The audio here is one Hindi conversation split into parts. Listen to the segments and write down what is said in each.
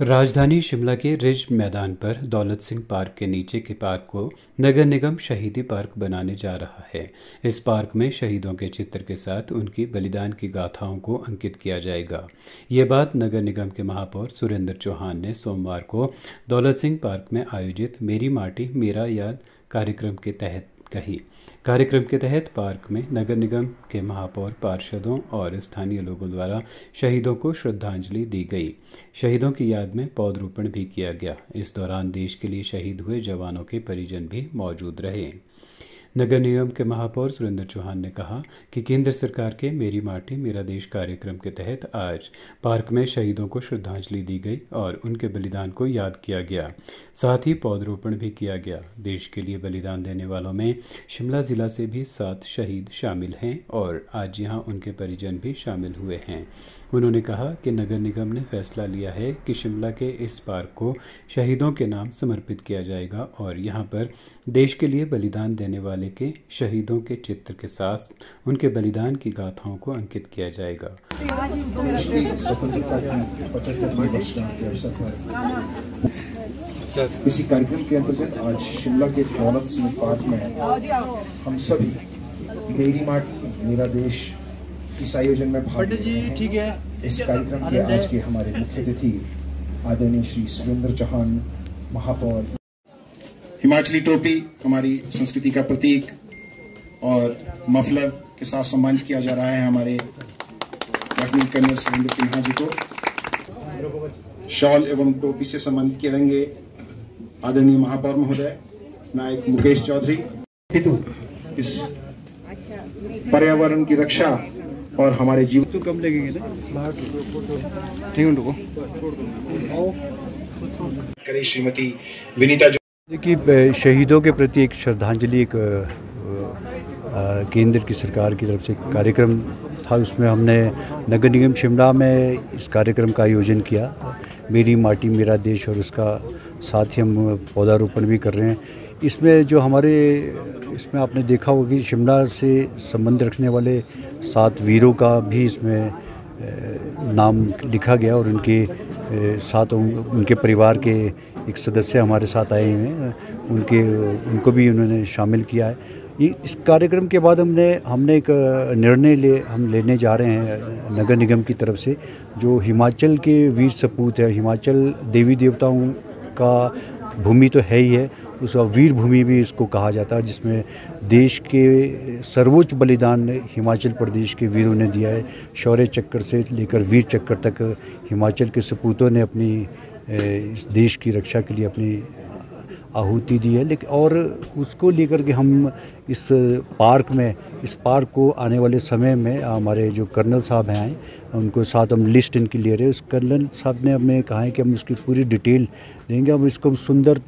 राजधानी शिमला के रिज मैदान पर दौलत सिंह पार्क के नीचे के पार्क को नगर निगम शहीदी पार्क बनाने जा रहा है। इस पार्क में शहीदों के चित्र के साथ उनकी बलिदान की गाथाओं को अंकित किया जाएगा। ये बात नगर निगम के महापौर सुरेंद्र चौहान ने सोमवार को दौलत सिंह पार्क में आयोजित मेरी माटी मेरा याद कार्यक्रम के तहत कही। कार्यक्रम के तहत पार्क में नगर निगम के महापौर, पार्षदों और स्थानीय लोगों द्वारा शहीदों को श्रद्धांजलि दी गई। शहीदों की याद में पौधरोपण भी किया गया। इस दौरान देश के लिए शहीद हुए जवानों के परिजन भी मौजूद रहे। नगर निगम के महापौर सुरेंद्र चौहान ने कहा कि केंद्र सरकार के मेरी माटी, मेरा देश कार्यक्रम के तहत आज पार्क में शहीदों को श्रद्धांजलि दी गई और उनके बलिदान को याद किया गया। साथ ही पौधरोपण भी किया गया। देश के लिए बलिदान देने वालों में शिमला जिला से भी सात शहीद शामिल हैं और आज यहाँ उनके परिजन भी शामिल हुए हैं। उन्होंने कहा कि नगर निगम ने फैसला लिया है कि शिमला के इस पार्क को शहीदों के नाम समर्पित किया जाएगा और यहाँ पर देश के लिए बलिदान देने वाले के शहीदों के चित्र के साथ उनके बलिदान की गाथाओं को अंकित किया जाएगा। इसी कार्यक्रम के अंतर्गत आज शिमला के दौलत सिंह पार्क में हम सभी, मेरी माट मेरा देश इस आयोजन में भाग ठीक है। इस कार्यक्रम के आज के हमारे मुख्य अतिथि आदरणीय श्री सुरेंद्र चौहान महापौर। हिमाचली टोपी हमारी संस्कृति का प्रतीक और मफलर के साथ सम्मानित किया जा रहा है हमारे लेफ्टिनेंट कर्नल सुरेंद्र सिन्हा जी को। शॉल एवं टोपी से सम्मानित किए जाएँगे आदरणीय महापौर महोदय नायक मुकेश चौधरी। इस पर्यावरण की रक्षा और हमारे जीवन तो कम लगेंगे ना करे श्रीमती विनीता देखिए शहीदों के प्रति एक श्रद्धांजलि एक केंद्र की सरकार की तरफ़ से कार्यक्रम था। उसमें हमने नगर निगम शिमला में इस कार्यक्रम का आयोजन किया। मेरी माटी मेरा देश और उसका साथ ही हम पौधारोपण भी कर रहे हैं। इसमें जो हमारे, इसमें आपने देखा होगा कि शिमला से संबंध रखने वाले सात वीरों का भी इसमें नाम लिखा गया और उनके साथ उनके परिवार के एक सदस्य हमारे साथ आए हैं। उनके, उनको भी उन्होंने शामिल किया है। इस कार्यक्रम के बाद हमने हमने एक निर्णय ले, हम लेने जा रहे हैं नगर निगम की तरफ़ से, जो हिमाचल के वीर सपूत है, हिमाचल देवी देवताओं का भूमि तो है ही है उसका वीर भूमि भी इसको कहा जाता है, जिसमें देश के सर्वोच्च बलिदान हिमाचल प्रदेश के वीरों ने दिया है। शौर्य चक्कर से लेकर वीर चक्कर तक हिमाचल के सपूतों ने अपनी इस देश की रक्षा के लिए अपनी आहूति दी है। लेकिन और उसको लेकर के हम इस पार्क में इस पार्क को आने वाले समय में हमारे जो कर्नल साहब हैं उनको साथ हम लिस्ट इनकी ले रहे हैं। उस कर्नल साहब ने हमें कहा है कि हम इसकी पूरी डिटेल देंगे हम इसको सुंदर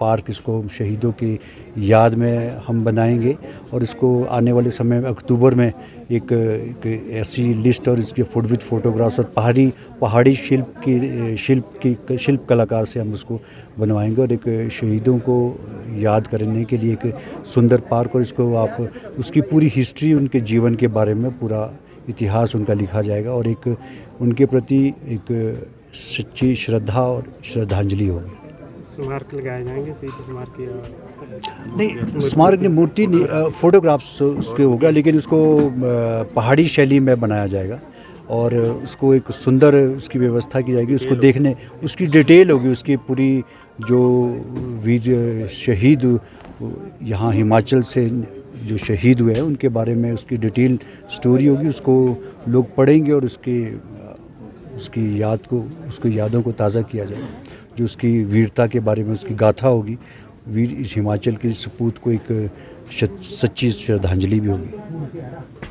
पार्क इसको शहीदों की याद में हम बनाएँगे और इसको आने वाले समय में अक्टूबर में एक, एक ऐसी लिस्ट और इसके फुट विथ फोटोग्राफ्स और पहाड़ी पहाड़ी शिल्प की शिल्प की शिल्प कलाकार से हम उसको बनवाएँगे और एक शहीदों को याद करने के लिए एक सुंदर पार्क और इसको आप उसकी पूरी हिस्ट्री उनके जीवन के बारे में पूरा इतिहास उनका लिखा जाएगा और एक उनके प्रति एक सच्ची श्रद्धा और श्रद्धांजलि होगी। स्मारक लगाए जाएँगे स्मारक नहीं स्मारक नहीं मूर्ति नहीं फोटोग्राफ्स उसके होगा लेकिन उसको पहाड़ी शैली में बनाया जाएगा और उसको एक सुंदर उसकी व्यवस्था की जाएगी उसको देखने उसकी डिटेल होगी उसकी पूरी जो वीर शहीद यहाँ हिमाचल से जो शहीद हुए हैं, उनके बारे में उसकी डिटेल स्टोरी होगी, उसको लोग पढ़ेंगे और उसके, उसकी याद को, उसकी यादों को ताज़ा किया जाएगा जो उसकी वीरता के बारे में उसकी गाथा होगी, वीर इस हिमाचल के सपूत को एक सच्ची श्रद्धांजलि भी होगी।